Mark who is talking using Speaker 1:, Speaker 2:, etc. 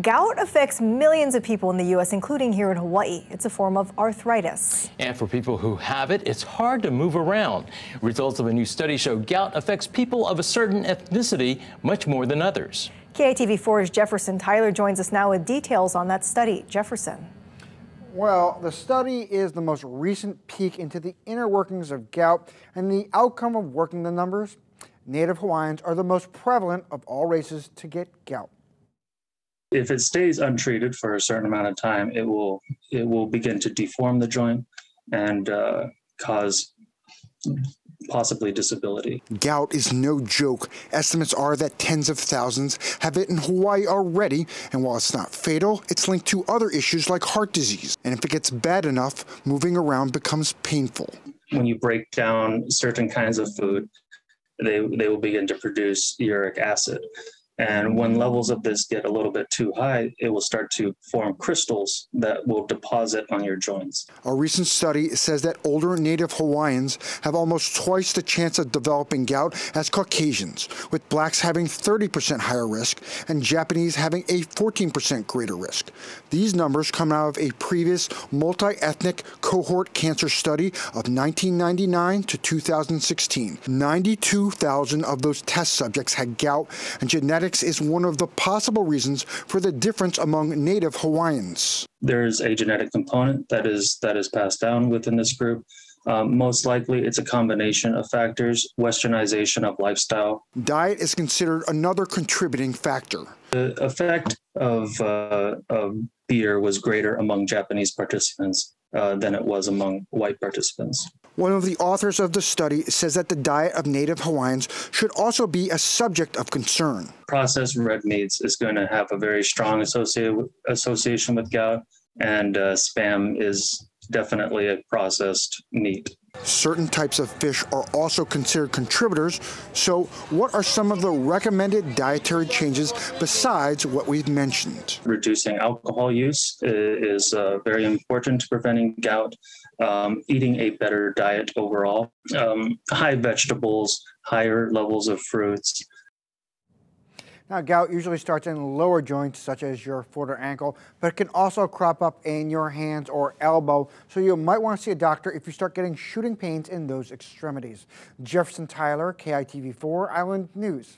Speaker 1: Gout affects millions of people in the U.S., including here in Hawaii. It's a form of arthritis.
Speaker 2: And for people who have it, it's hard to move around. Results of a new study show gout affects people of a certain ethnicity much more than others.
Speaker 1: KITV4's Jefferson Tyler joins us now with details on that study. Jefferson.
Speaker 3: Well, the study is the most recent peek into the inner workings of gout and the outcome of working the numbers. Native Hawaiians are the most prevalent of all races to get gout.
Speaker 4: If it stays untreated for a certain amount of time, it will it will begin to deform the joint and uh, cause possibly disability.
Speaker 3: Gout is no joke. Estimates are that tens of thousands have it in Hawaii already, and while it's not fatal, it's linked to other issues like heart disease. And if it gets bad enough, moving around becomes painful.
Speaker 4: When you break down certain kinds of food, they, they will begin to produce uric acid. And when levels of this get a little bit too high, it will start to form crystals that will deposit on your joints.
Speaker 3: A recent study says that older Native Hawaiians have almost twice the chance of developing gout as Caucasians, with blacks having 30% higher risk and Japanese having a 14% greater risk. These numbers come out of a previous multi ethnic cohort cancer study of 1999 to 2016. 92,000 of those test subjects had gout, and genetic genetics is one of the possible reasons for the difference among native Hawaiians.
Speaker 4: There's a genetic component that is that is passed down within this group. Um, most likely, it's a combination of factors, westernization of lifestyle.
Speaker 3: Diet is considered another contributing factor.
Speaker 4: The effect of, uh, of beer was greater among Japanese participants uh, than it was among white participants.
Speaker 3: One of the authors of the study says that the diet of Native Hawaiians should also be a subject of concern.
Speaker 4: Processed red meats is going to have a very strong association with gout, and uh, spam is definitely a processed meat.
Speaker 3: Certain types of fish are also considered contributors. So, what are some of the recommended dietary changes besides what we've mentioned?
Speaker 4: Reducing alcohol use is uh, very important to preventing gout. Um, eating a better diet overall, um, high vegetables, higher levels of fruits,
Speaker 3: now, gout usually starts in lower joints, such as your foot or ankle, but it can also crop up in your hands or elbow, so you might want to see a doctor if you start getting shooting pains in those extremities. Jefferson Tyler, KITV4 Island News.